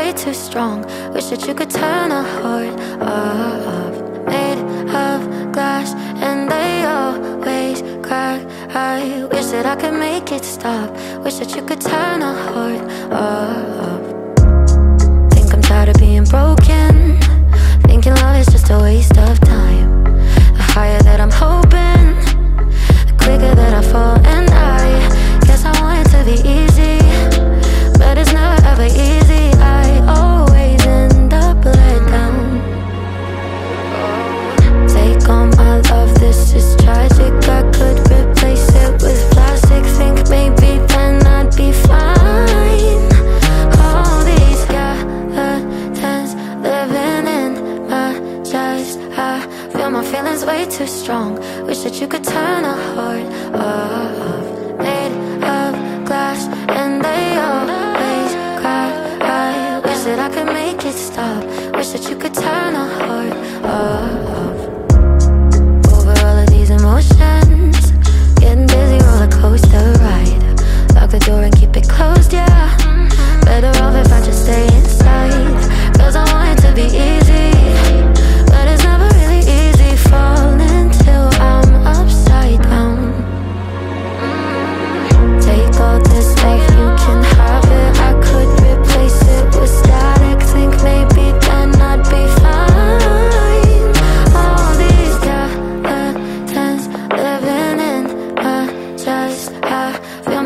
way too strong. Wish that you could turn a heart off. Made of glass, and they always crack. I wish that I could make it stop. Wish that you could turn a heart off.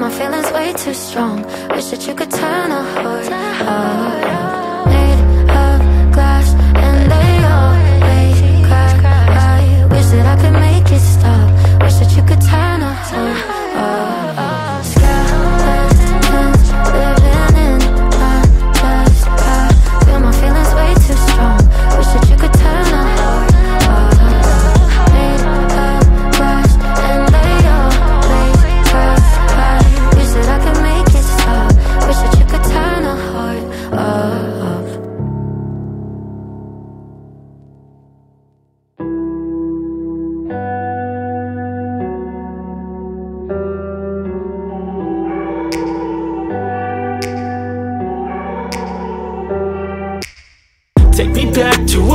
My feelings way too strong. Wish that you could turn a heart. Made of glass, and. I wish that I could make it stop. Wish that you could turn a heart off.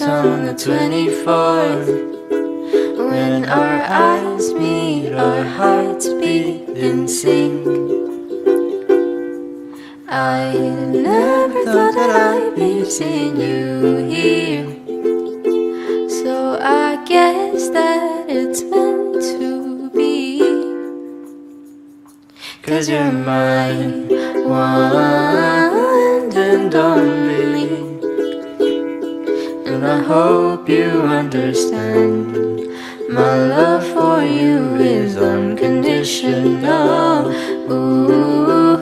on the 24th. When our eyes meet, our hearts beat in sync. I never thought that I'd be seeing you here. Hope you understand. My love for you is unconditional. Ooh,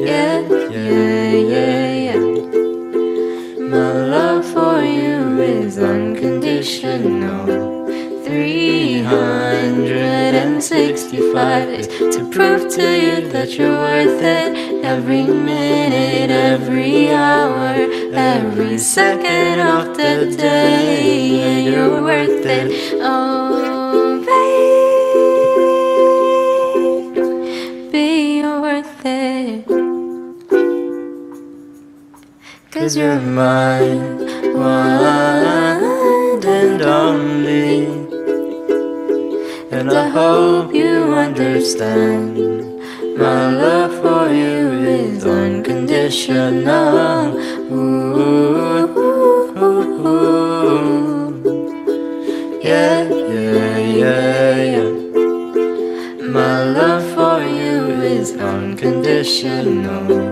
yeah, yeah, yeah, yeah. My love for you is unconditional. 365 days to prove to you that you're worth it. Every minute, second of the day, yeah, you're worth it. Oh, baby, you're worth it. Cause you're mine, one and only. And I hope you understand. My love for you is unconditional. Unconditional.